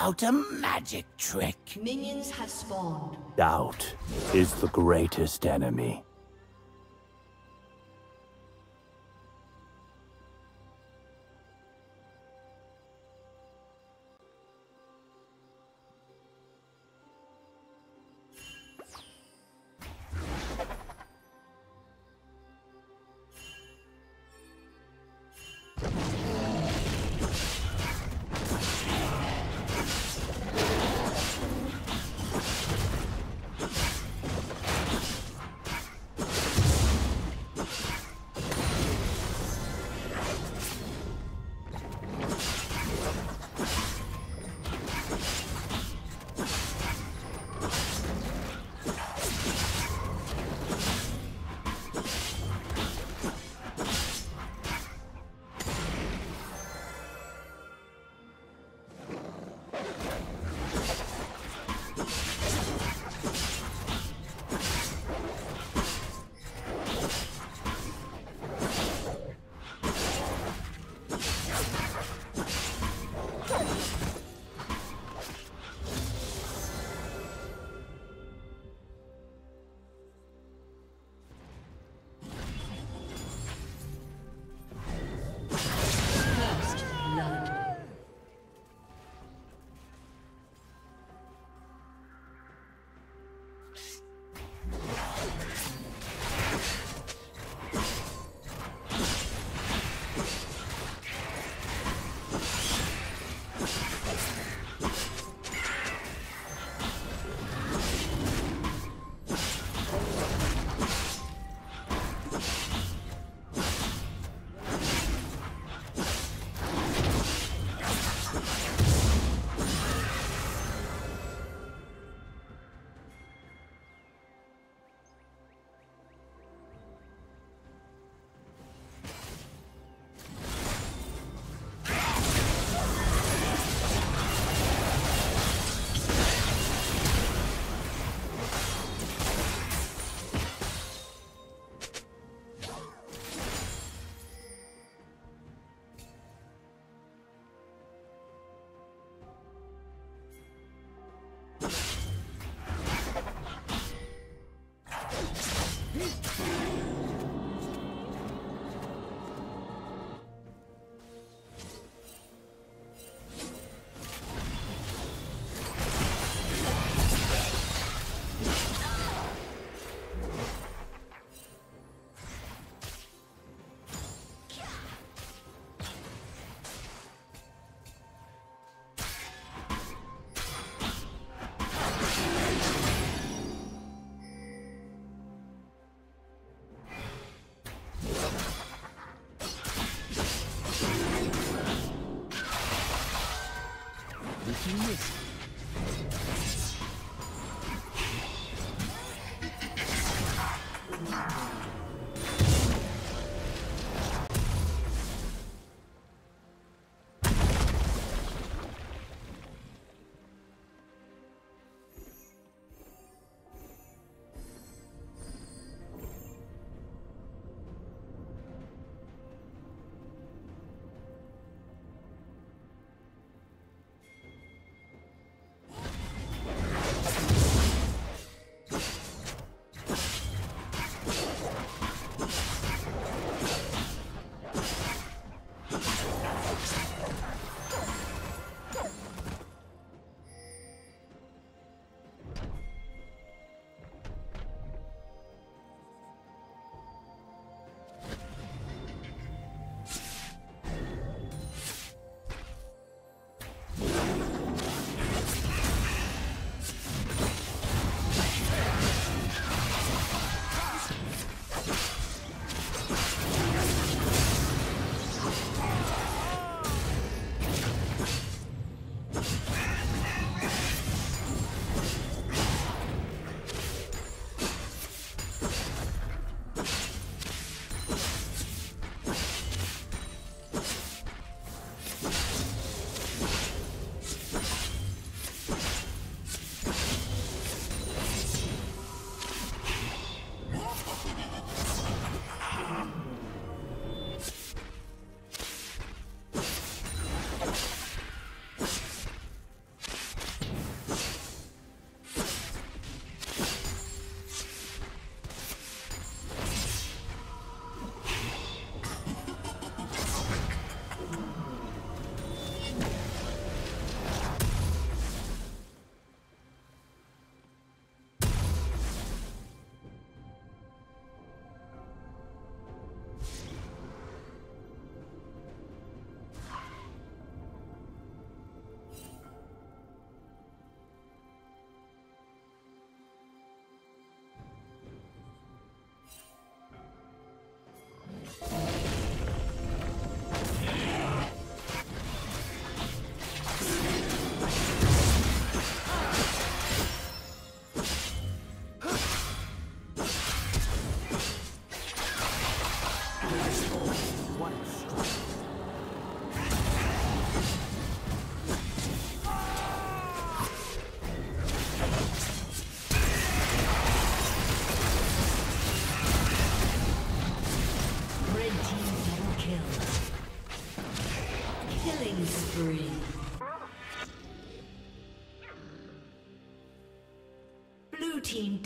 out a magic trick. Minions have spawned. Doubt is the greatest enemy.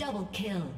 Double kill.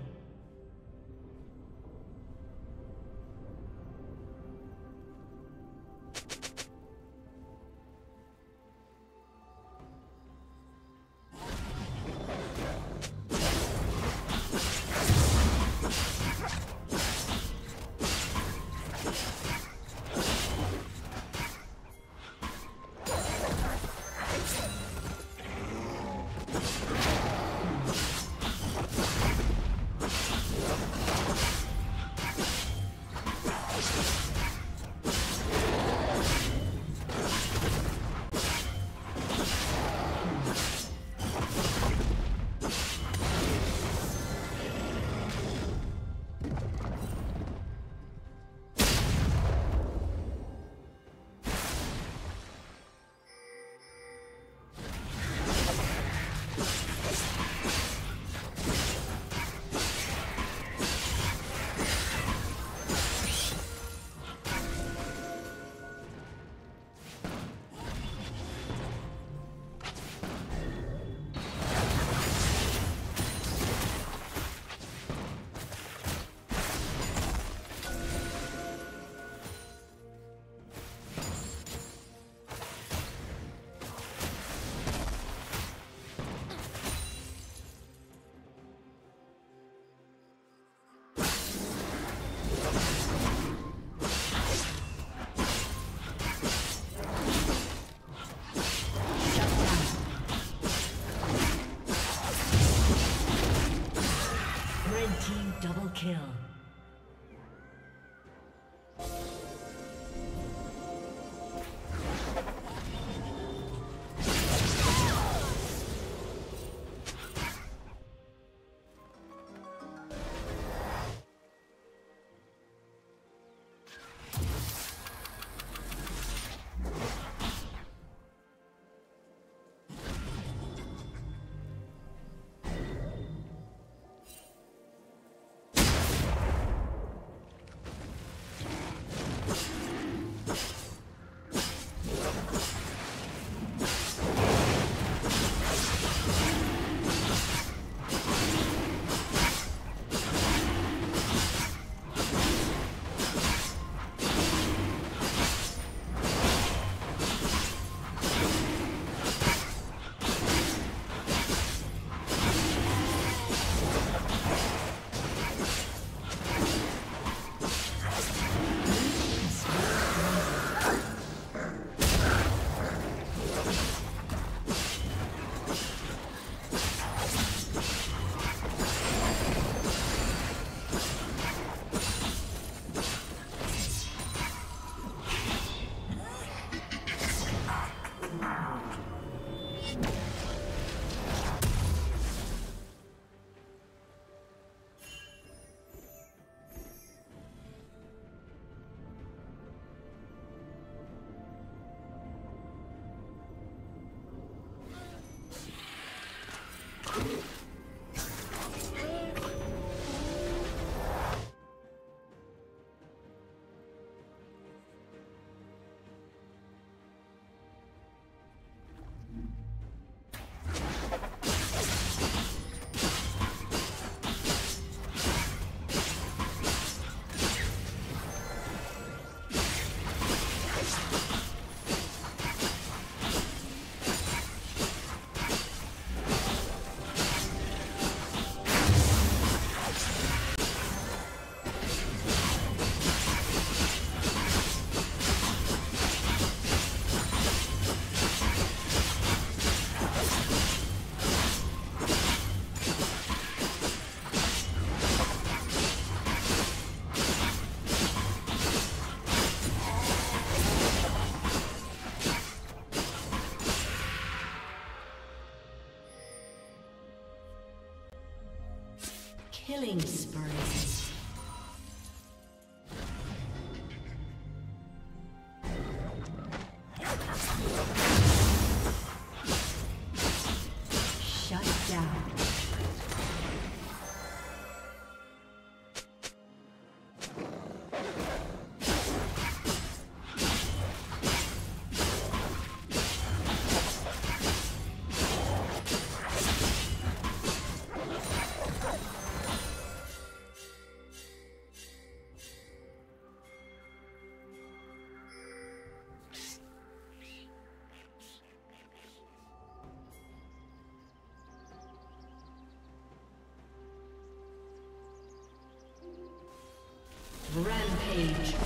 Rampage.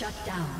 Shut down.